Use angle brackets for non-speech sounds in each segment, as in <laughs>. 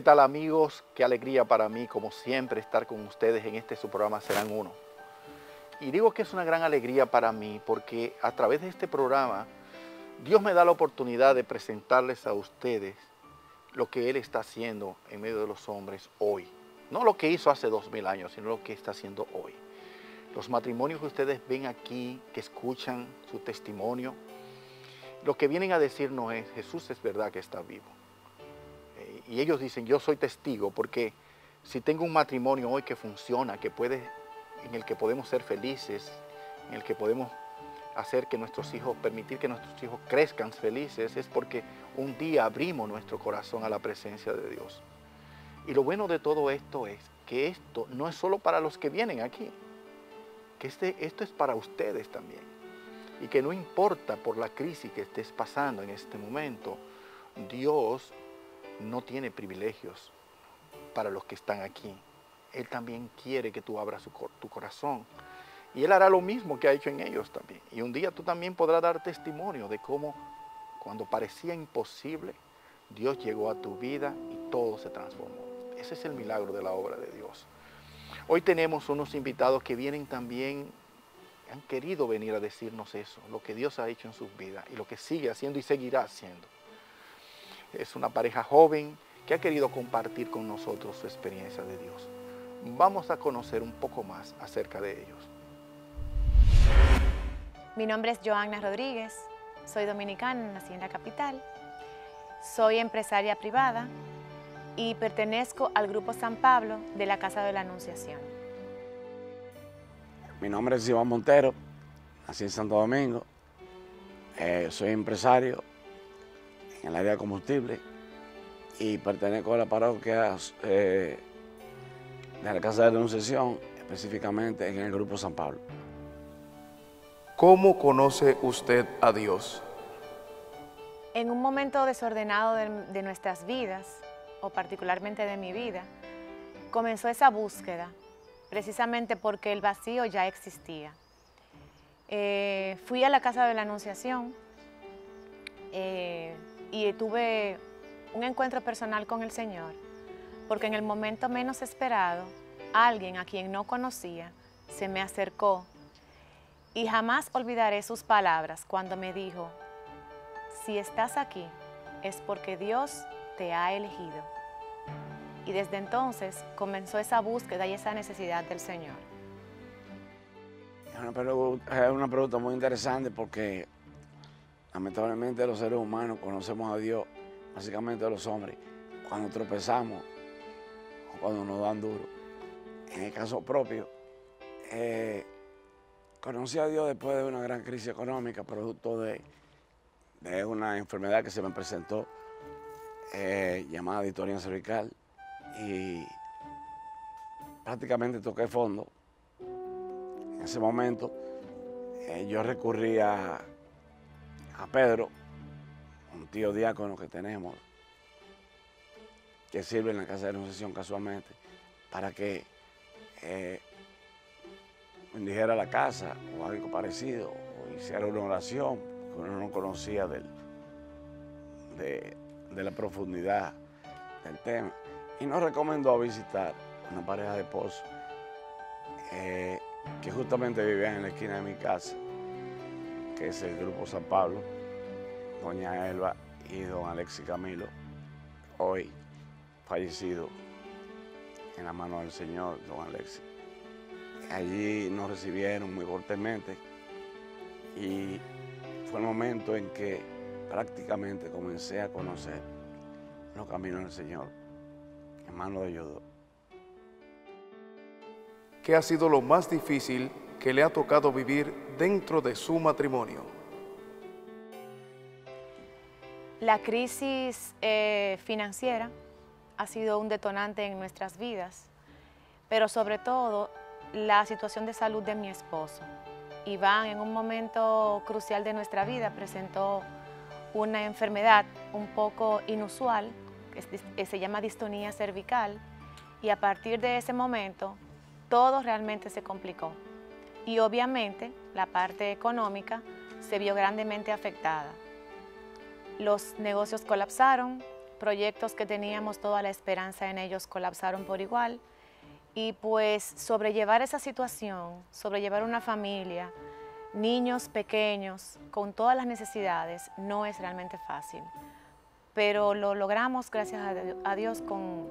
¿Qué tal amigos? Qué alegría para mí, como siempre, estar con ustedes en este su programa Serán Uno. Y digo que es una gran alegría para mí porque a través de este programa Dios me da la oportunidad de presentarles a ustedes lo que Él está haciendo en medio de los hombres hoy. No lo que hizo hace dos mil años, sino lo que está haciendo hoy. Los matrimonios que ustedes ven aquí, que escuchan su testimonio, lo que vienen a decirnos es, Jesús es verdad que está vivo. Y ellos dicen, yo soy testigo porque si tengo un matrimonio hoy que funciona, que puede, en el que podemos ser felices, en el que podemos hacer que nuestros hijos, permitir que nuestros hijos crezcan felices, es porque un día abrimos nuestro corazón a la presencia de Dios. Y lo bueno de todo esto es que esto no es solo para los que vienen aquí, que este, esto es para ustedes también. Y que no importa por la crisis que estés pasando en este momento, Dios no tiene privilegios para los que están aquí. Él también quiere que tú abras tu corazón y Él hará lo mismo que ha hecho en ellos también. Y un día tú también podrás dar testimonio de cómo cuando parecía imposible, Dios llegó a tu vida y todo se transformó. Ese es el milagro de la obra de Dios. Hoy tenemos unos invitados que vienen también, han querido venir a decirnos eso, lo que Dios ha hecho en sus vidas y lo que sigue haciendo y seguirá haciendo. Es una pareja joven que ha querido compartir con nosotros su experiencia de Dios. Vamos a conocer un poco más acerca de ellos. Mi nombre es Joanna Rodríguez, soy dominicana, nací en la capital, soy empresaria privada y pertenezco al Grupo San Pablo de la Casa de la Anunciación. Mi nombre es Iván Montero, nací en Santo Domingo, eh, soy empresario en el área de combustible y pertenezco a la parroquia eh, de la Casa de la Anunciación, específicamente en el Grupo San Pablo. ¿Cómo conoce usted a Dios? En un momento desordenado de, nuestras vidas, o particularmente de mi vida, comenzó esa búsqueda, precisamente porque el vacío ya existía. Eh, fui a la casa de la Anunciación eh, y tuve un encuentro personal con el Señor, porque en el momento menos esperado, alguien a quien no conocía se me acercó y jamás olvidaré sus palabras cuando me dijo, si estás aquí es porque Dios te ha elegido. Y desde entonces comenzó esa búsqueda y esa necesidad del Señor. Es una pregunta, muy interesante porque lamentablemente los seres humanos conocemos a Dios, básicamente los hombres, cuando tropezamos o cuando nos dan duro. En el caso propio, eh, Conocí a Dios después de una gran crisis económica, producto de, una enfermedad que se me presentó eh, llamada ditoría cervical y prácticamente toqué fondo. En ese momento eh, yo recurrí a, a, Pedro, un tío diácono que tenemos, que sirve en la casa de anunciación casualmente, para que eh, la casa o algo parecido, o hiciera una oración, que uno no conocía del, de, la profundidad del tema. Y nos recomendó visitar una pareja de esposos eh, que justamente vivían en la esquina de mi casa, que es el Grupo San Pablo, doña Elba y don Alexis Camilo, hoy fallecido en la mano del Señor, don Alexis. Allí nos recibieron muy cortésmente y fue el momento en que prácticamente comencé a conocer los caminos del Señor, en mano de ayudó. ¿Qué ha sido lo más difícil que le ha tocado vivir dentro de su matrimonio? La crisis eh, financiera ha sido un detonante en nuestras vidas, pero sobre todo la situación de salud de mi esposo. Iván en un momento crucial de nuestra vida presentó una enfermedad un poco inusual, que se llama distonía cervical, y a partir de ese momento todo realmente se complicó. Y obviamente la parte económica se vio grandemente afectada. Los negocios colapsaron, proyectos que teníamos toda la esperanza en ellos colapsaron por igual. Y pues sobrellevar esa situación, sobrellevar una familia, niños pequeños con todas las necesidades, no es realmente fácil. Pero lo logramos gracias a Dios con,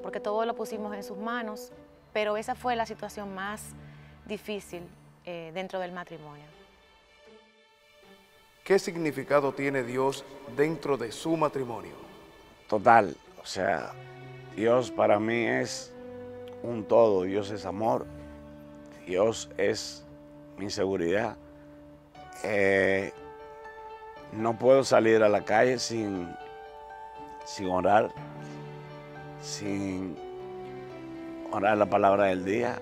porque todo lo pusimos en sus manos, pero esa fue la situación más difícil eh, dentro del matrimonio. ¿Qué significado tiene Dios dentro de su matrimonio? Total, o sea, Dios para mí es un todo, Dios es amor, Dios es mi seguridad. Eh, no puedo salir a la calle sin, sin orar, sin orar la palabra del día,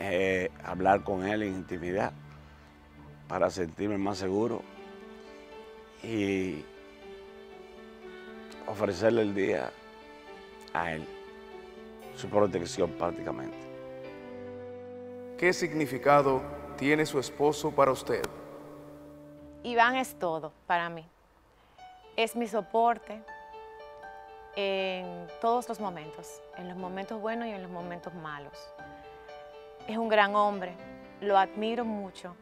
eh, hablar con Él en intimidad para sentirme más seguro y ofrecerle el día a Él, su protección prácticamente. ¿Qué significado tiene su esposo para usted? Iván es todo para mí. Es mi soporte en todos los momentos, en los momentos buenos y en los momentos malos es un gran hombre, lo admiro mucho,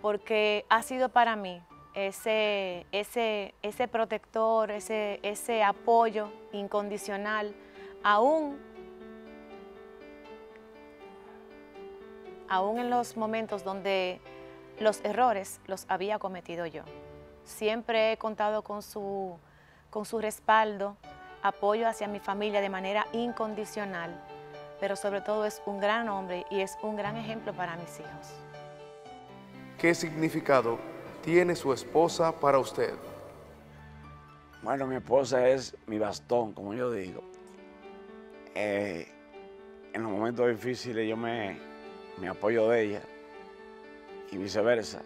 porque ha sido para mí ese, ese, ese protector, ese, ese apoyo incondicional, aún, aún en los momentos donde los errores los había cometido yo. Siempre he contado con su, con su respaldo, apoyo hacia mi familia de manera incondicional pero sobre todo es un gran hombre y es un gran ejemplo para mis hijos. ¿Qué significado tiene su esposa para usted? Bueno, mi esposa es mi bastón, como yo digo. Eh, en los momentos difíciles yo me, apoyo de ella y viceversa.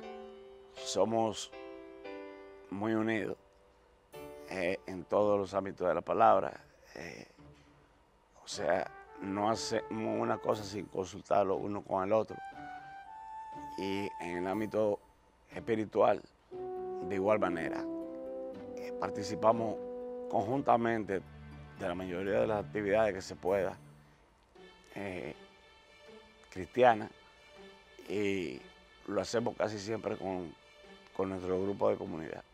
Somos muy unidos eh, en todos los ámbitos de la palabra. Eh, o sea, no hacemos una cosa sin consultarlo uno con el otro. Y en el ámbito espiritual, de igual manera. Eh, participamos conjuntamente de la mayoría de las actividades que se pueda eh, cristiana y lo hacemos casi siempre con, con nuestro grupo de comunidad.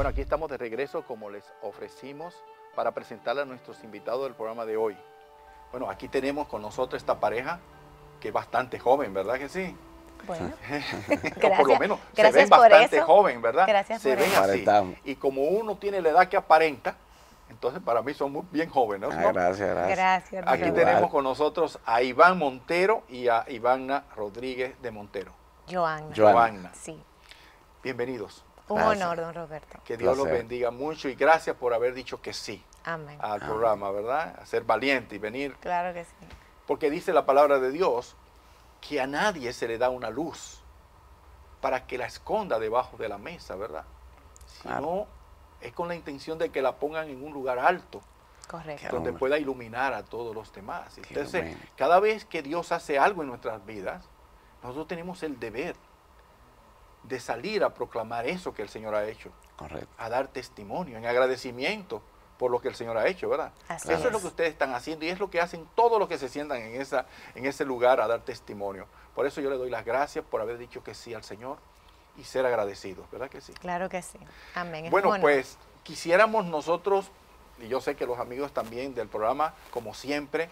Bueno, aquí estamos de regreso como les ofrecimos para presentarle a nuestros invitados del programa de hoy. Bueno, aquí tenemos con nosotros esta pareja que es bastante joven, ¿verdad que sí? Bueno, o <laughs> por lo <laughs> menos se ven bastante joven, ¿verdad? Gracias se ven así. Y como uno tiene la edad que aparenta, entonces para mí son muy bien jóvenes. ¿no? gracias, gracias. gracias Aquí tenemos con nosotros a Iván Montero y a Ivana Rodríguez de Montero. Joanna. Joanna. Sí. Bienvenidos. Un honor, don Roberto. Que Dios los bendiga mucho y gracias por haber dicho que sí al programa, ¿verdad? A ser valiente y venir. Claro que sí. Porque dice la palabra de Dios que a nadie se le da una luz para que la esconda debajo de la mesa, ¿verdad? Sino es con la intención de que la pongan en un lugar alto. Correcto. Donde pueda iluminar a todos los demás. Entonces, cada vez que Dios hace algo en nuestras vidas, nosotros tenemos el deber de salir a proclamar eso que el Señor ha hecho. Correcto. A dar testimonio, en agradecimiento por lo que el Señor ha hecho, ¿verdad? eso es. lo que ustedes están haciendo y es lo que hacen todos los que se sientan en, esa, en ese lugar a dar testimonio. Por eso yo le doy las gracias por haber dicho que sí al Señor y ser agradecidos, ¿verdad que sí? Claro que sí. Amén. bueno, pues quisiéramos nosotros, y yo sé que los amigos también del programa, como siempre,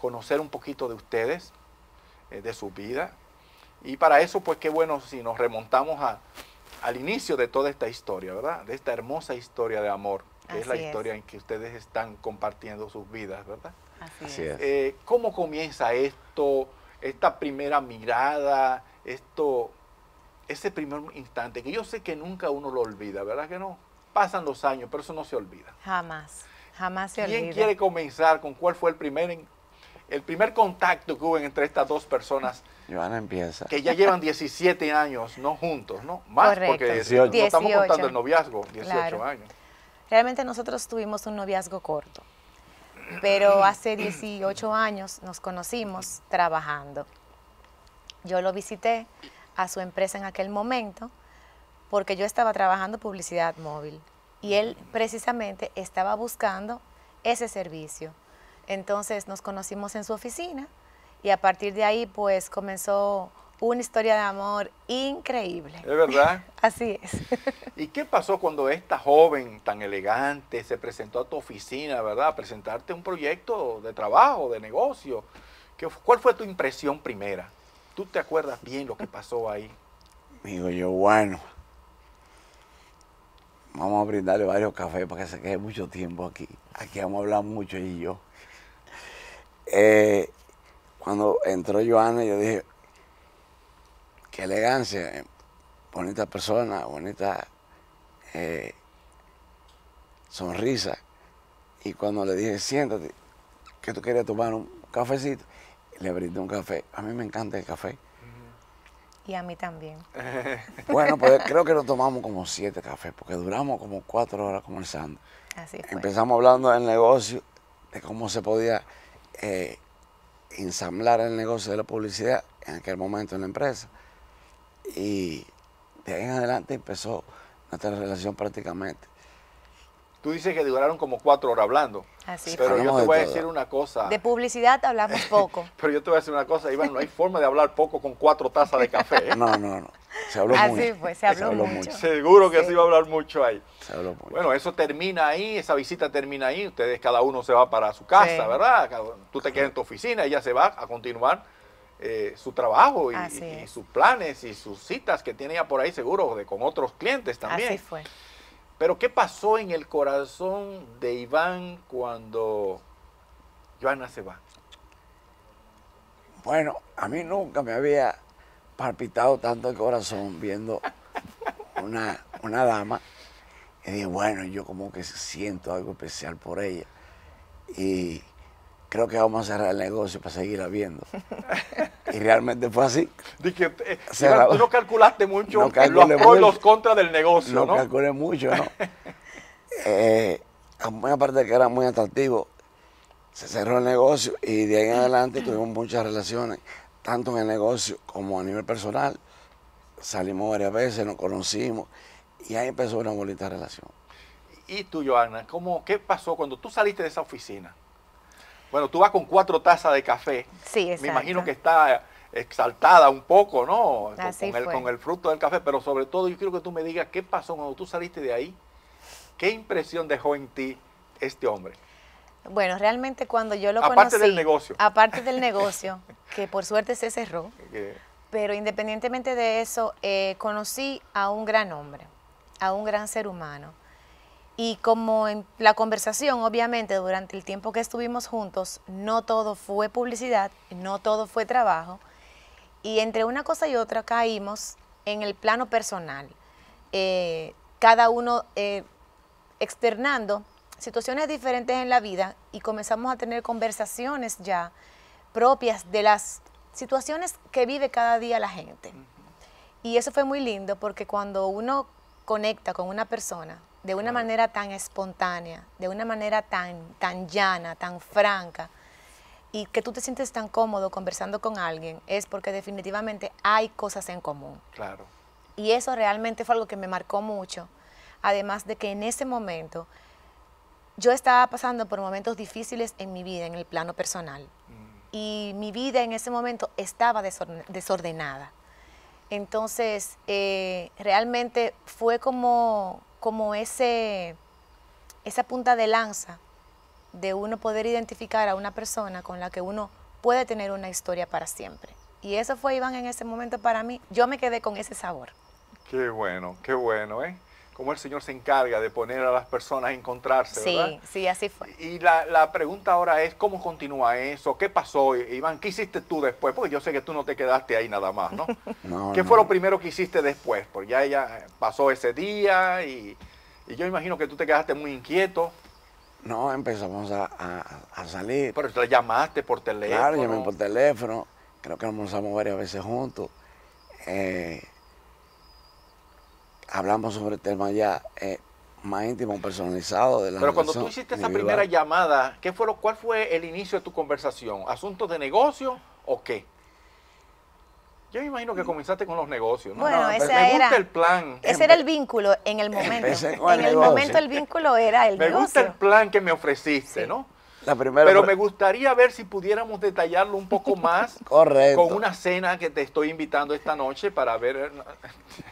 conocer un poquito de ustedes, eh, de su vida, y para eso, pues qué bueno si nos remontamos al inicio de toda esta historia, ¿verdad? De esta hermosa historia de amor, que es la historia en que ustedes están compartiendo sus vidas, ¿verdad? Así, es. Eh, ¿Cómo comienza esto, esta primera mirada, esto, ese primer instante? Que yo sé que nunca uno lo olvida, ¿verdad que no? Pasan los años, pero eso no se olvida. Jamás, jamás se olvida. ¿Quién quiere comenzar con cuál fue el primer, el primer contacto que hubo entre estas dos personas Joana empieza. Que ya llevan 17 años, no juntos, ¿no? Más porque no estamos contando el noviazgo, 18 años. Realmente nosotros tuvimos un noviazgo corto, pero <clears throat> hace 18 años nos conocimos trabajando. Yo lo visité a su empresa en aquel momento porque yo estaba trabajando publicidad móvil y él precisamente estaba buscando ese servicio. Entonces nos conocimos en su oficina y a partir de ahí pues comenzó una historia de amor increíble. ¿Es verdad? <laughs> Así es. <laughs> ¿Y qué pasó cuando esta joven tan elegante se presentó a tu oficina, verdad? A presentarte un proyecto de trabajo, de negocio. ¿Qué- ¿Cuál fue tu impresión primera? ¿Tú te acuerdas bien lo que pasó ahí? Digo yo, bueno, vamos a brindarle varios cafés para que se quede mucho tiempo aquí. Aquí vamos a hablar mucho y yo. Eh, cuando entró Joana, yo dije, qué elegancia, eh, bonita persona, bonita eh, sonrisa. Y cuando le dije, siéntate, que tú querías tomar un cafecito, le brindé un café. A mí me encanta el café. Y a mí también. <laughs> Bueno, pues creo que nos tomamos como siete cafés, porque duramos como cuatro horas conversando. Así fue. Empezamos hablando del negocio, de cómo se podía eh, ensamblar el negocio de la publicidad en aquel momento en la empresa. Y de ahí en adelante empezó nuestra relación prácticamente. Tú dices que duraron como cuatro horas hablando. Así Pero yo te de voy a todo. decir una cosa. De publicidad hablamos <laughs> poco. Pero yo te voy a decir una cosa, Iván, no hay forma de hablar poco con cuatro tazas de café. ¿eh? <laughs> No, no, no. Se habló Así mucho. fue, se habló mucho. Seguro que Sí. se iba a hablar mucho ahí. Se habló mucho. Bueno, eso termina ahí, esa visita termina ahí, ustedes cada uno se va para su casa, Sí. ¿verdad? Cada- Tú te quedas en tu oficina, ella se va a continuar eh, su trabajo y, Así sus planes y sus citas que tiene ya por ahí seguro de, con otros clientes también. Así fue. Pero ¿qué pasó en el corazón de Iván cuando Joana se va? Bueno, a mí nunca me había palpitado tanto el corazón viendo una, una dama. Y dije, bueno, yo como que siento algo especial por ella. Y creo que vamos a cerrar el negocio para seguirla viendo. Y realmente fue así. Dije, eh, tú no calculaste mucho No los pros y los contras del negocio, No ¿no? calculé mucho, ¿no? Eh, aparte de que era muy atractivo, se cerró el negocio y de ahí en adelante tuvimos muchas relaciones, tanto en el negocio como a nivel personal. Salimos varias veces, nos conocimos y ahí empezó una bonita relación. Y tú, Joana, ¿cómo, ¿qué pasó cuando tú saliste de esa oficina? Bueno, tú vas con cuatro tazas de café. Sí, Me exacto. imagino que está exaltada un poco, ¿no? Con- Así con, el, fue. con el fruto del café, pero sobre todo yo quiero que tú me digas qué pasó cuando tú saliste de ahí. ¿Qué impresión dejó en ti este hombre? Bueno, realmente cuando yo lo Aparte conocí... del negocio. Aparte del <laughs> negocio, que por suerte se cerró, pero independientemente de eso, eh, conocí a un gran hombre, a un gran ser humano. Y como en la conversación, obviamente, durante el tiempo que estuvimos juntos, no todo fue publicidad, no todo fue trabajo. Y entre una cosa y otra caímos en el plano personal. Eh, cada uno eh, externando situaciones diferentes en la vida y comenzamos a tener conversaciones ya propias de las situaciones que vive cada día la gente. Y eso fue muy lindo porque cuando uno conecta con una persona de una manera tan espontánea, de una manera tan, tan llana, tan franca, y que tú te sientes tan cómodo conversando con alguien, es porque definitivamente hay cosas en común. claro. Y eso realmente fue algo que me marcó mucho. Además de que en ese momento yo estaba pasando por momentos difíciles en mi vida, en el plano personal. Y mi vida en ese momento estaba desorden- desordenada. Entonces, eh, realmente fue como, como ese, esa punta de lanza de uno poder identificar a una persona con la que uno puede tener una historia para siempre. Y eso fue Iván en ese momento para mí. Yo me quedé con ese sabor. Qué bueno, qué bueno, ¿eh? Cómo el Señor se encarga de poner a las personas a encontrarse, ¿verdad? Sí, sí, así fue. Y la, la pregunta ahora es, ¿cómo continúa eso? ¿Qué pasó, Iván? ¿Qué hiciste tú después? Porque yo sé que tú no te quedaste ahí nada más, ¿no? <laughs> No, ¿Qué no. fue lo primero que hiciste después? Porque ya ella pasó ese día y, y yo imagino que tú te quedaste muy inquieto, No, empezamos a, a- a salir. pero te llamaste por teléfono. Claro, llamé por teléfono, creo que almorzamos varias veces juntos. Eh, hablamos sobre temas ya eh, más íntimos, personalizados de la Pero cuando tú hiciste esa individual. primera llamada, ¿qué fue lo, ¿cuál fue el inicio de tu conversación? ¿Asuntos de negocio o qué? Yo me imagino que comenzaste con los negocios, ¿no? Bueno, No, ese me era, gusta el plan. ese era el vínculo en el momento. Empecé con el En el negocio. momento el vínculo era el Me gusta el negocio. plan que me ofreciste, Sí. ¿no? La primera Pero me gustaría ver si pudiéramos detallarlo un poco más <laughs> Correcto. con una cena que te estoy invitando esta noche para ver.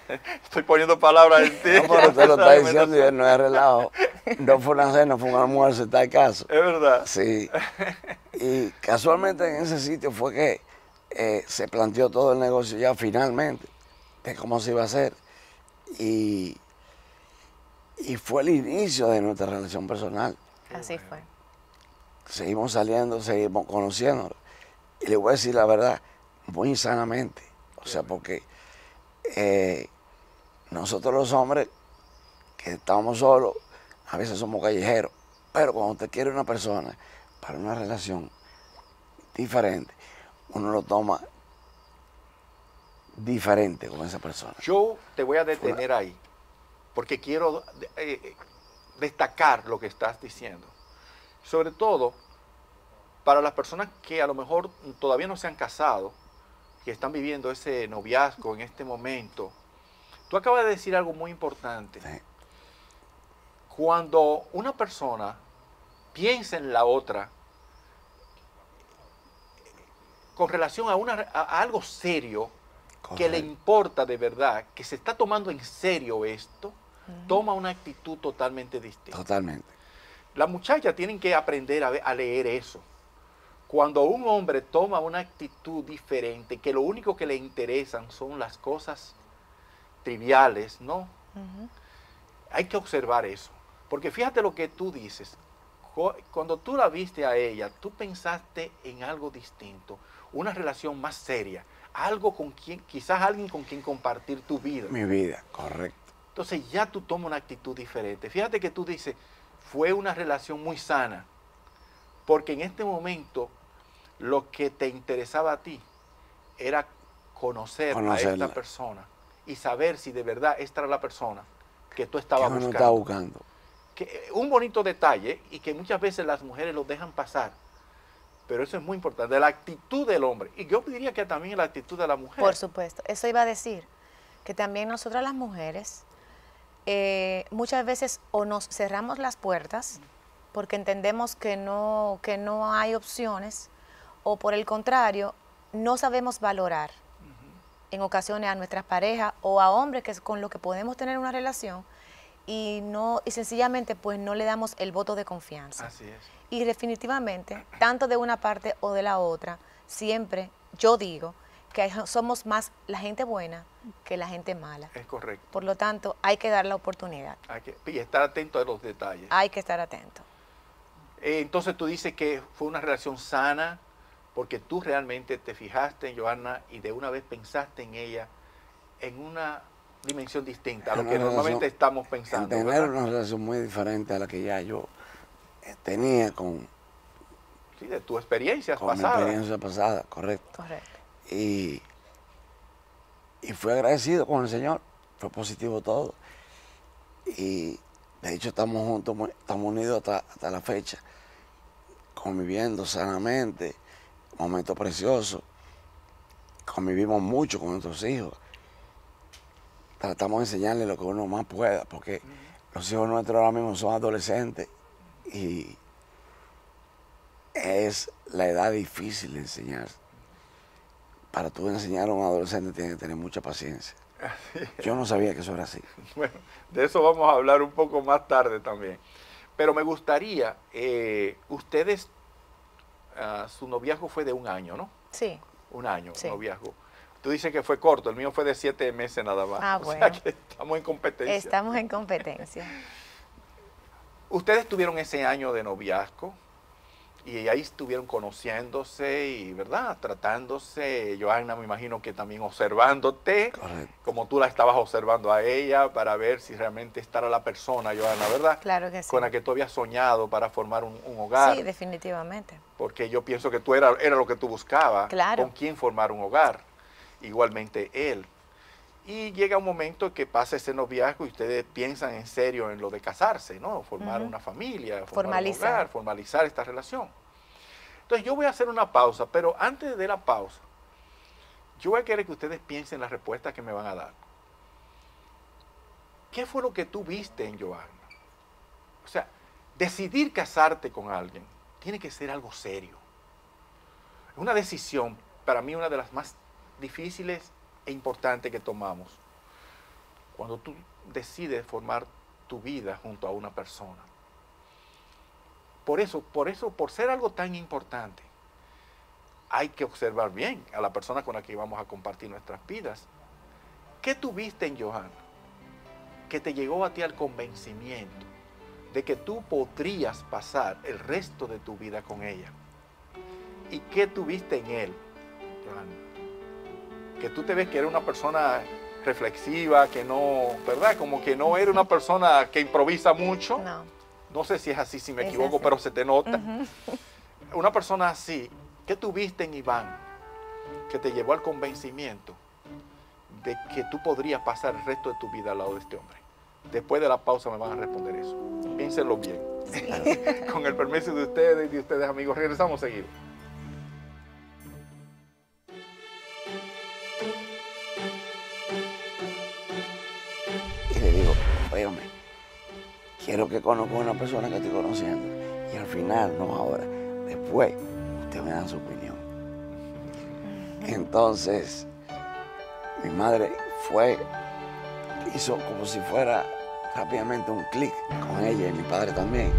<laughs> Estoy poniendo palabras en ti. No, pero usted lo <laughs> está diciendo y no es relajo. No fue una cena, fue un almuerzo, está el caso. Es verdad. Sí. Y casualmente en ese sitio fue que eh, se planteó todo el negocio ya finalmente, de cómo se iba a hacer. Y, y fue el inicio de nuestra relación personal. Así fue. Seguimos saliendo, seguimos conociéndonos. Y le voy a decir la verdad, muy sanamente. O sea, porque eh, nosotros los hombres que estamos solos, a veces somos callejeros. Pero cuando usted quiere una persona para una relación diferente, uno lo toma diferente con esa persona. Yo te voy a detener ahí, porque quiero eh, destacar lo que estás diciendo. Sobre todo para las personas que a lo mejor todavía no se han casado, que están viviendo ese noviazgo en este momento. Tú acabas de decir algo muy importante. Sí. Cuando una persona piensa en la otra con relación a, una, a- a algo serio, que le importa de verdad, que se está tomando en serio esto, toma una actitud totalmente distinta. Totalmente. Las muchachas tienen que aprender a, leer eso. Cuando un hombre toma una actitud diferente, que lo único que le interesan son las cosas triviales, ¿no? Hay que observar eso. Porque fíjate lo que tú dices. Cuando tú la viste a ella, tú pensaste en algo distinto, una relación más seria, algo con quien, quizás alguien con quien compartir tu vida. Mi vida, correcto. Entonces ya tú tomas una actitud diferente. Fíjate que tú dices, fue una relación muy sana, porque en este momento lo que te interesaba a ti era conocer a esta persona y saber si de verdad esta era la persona que tú estabas buscando. está buscando. Que, eh, un bonito detalle y que muchas veces las mujeres lo dejan pasar, pero eso es muy importante, la actitud del hombre. Y yo diría que también la actitud de la mujer. Por supuesto, eso iba a decir, que también nosotras las mujeres eh, muchas veces o nos cerramos las puertas porque entendemos que no, que no hay opciones, o por el contrario, no sabemos valorar en ocasiones a nuestras parejas o a hombres que es con los que podemos tener una relación y no y sencillamente pues no le damos el voto de confianza. Así es. Y definitivamente, tanto de una parte o de la otra, siempre yo digo que somos más la gente buena que la gente mala. Es correcto. Por lo tanto, hay que dar la oportunidad. Hay que, y estar atento a los detalles. Hay que estar atento. Eh, entonces tú dices que fue una relación sana porque tú realmente te fijaste en Johanna y de una vez pensaste en ella en una dimensión distinta a lo que relación- normalmente estamos En pensando. tener ¿verdad? una relación muy diferente a la que ya yo eh, tenía con, Sí, de tu experiencia con mi experiencia pasada, correcto. Correcto. Y, y fui agradecido con el Señor, fue positivo todo. Y de hecho estamos juntos, estamos unidos hasta, hasta la fecha, conviviendo sanamente, momento precioso. Convivimos mucho con nuestros hijos. Tratamos de enseñarles lo que uno más pueda, porque los hijos nuestros ahora mismo son adolescentes y es la edad difícil de enseñar. Para tú enseñar a un adolescente tienes que tener mucha paciencia. Yo no sabía que eso era así. <laughs> Bueno, de eso vamos a hablar un poco más tarde también. Pero me gustaría, eh, ustedes, ah, su noviazgo fue de un año, ¿no? Sí. Un año, Sí. noviazgo. Tú dices que fue corto, el mío fue de siete meses nada más. Ah, <laughs> o sea bueno. que estamos en competencia. Estamos en competencia. <laughs> Ustedes tuvieron ese año de noviazgo y ahí estuvieron conociéndose y, ¿verdad? Tratándose. Johanna, me imagino que también observándote, Correcto. como tú la estabas observando a ella, para ver si realmente esta era la persona, Johanna, ¿verdad? Claro que sí. Con la que tú habías soñado para formar un, un hogar. Sí, definitivamente. porque yo pienso que tú era, era lo que tú buscabas, Claro. con quién formar un hogar, igualmente él. Y llega un momento que pasa ese noviazgo y ustedes piensan en serio en lo de casarse, ¿no? Formar una familia, formar Formalizar. un hogar, formalizar esta relación. Entonces yo voy a hacer una pausa, pero antes de la pausa, Yo voy a querer que ustedes piensen las respuestas que me van a dar. ¿Qué fue lo que tú viste en Joana? O sea, decidir casarte con alguien tiene que ser algo serio. Es una decisión, para mí, una de las más difíciles e importantes que tomamos. Cuando tú decides formar tu vida junto a una persona. Por eso, por eso, por ser algo tan importante, hay que observar bien a la persona con la que vamos a compartir nuestras vidas. ¿Qué tuviste en Johanna que te llegó a ti al convencimiento de que tú podrías pasar el resto de tu vida con ella? ¿Y qué tuviste en él, Johanna? Que tú te ves que era una persona reflexiva, que no, ¿verdad? Como que no era una persona que improvisa mucho. No. No sé si es así, si me Es equivoco, así. pero se te nota. <laughs> Una persona así, ¿qué tuviste en Iván que te llevó al convencimiento de que tú podrías pasar el resto de tu vida al lado de este hombre? Después de la pausa me van a responder eso. Piénsenlo bien. <laughs> Con el permiso de ustedes y de ustedes, amigos, regresamos seguido. Quiero que conozca a una persona que estoy conociendo. Y al final, no ahora, después, usted me da su opinión. Entonces, mi madre fue, hizo como si fuera rápidamente un clic con ella y mi padre también.